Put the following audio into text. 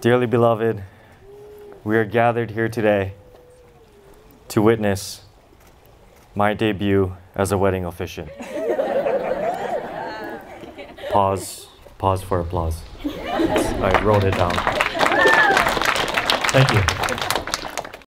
Dearly beloved, we are gathered here today to witness my debut as a wedding officiant. pause, pause for applause. I wrote it down. Thank you.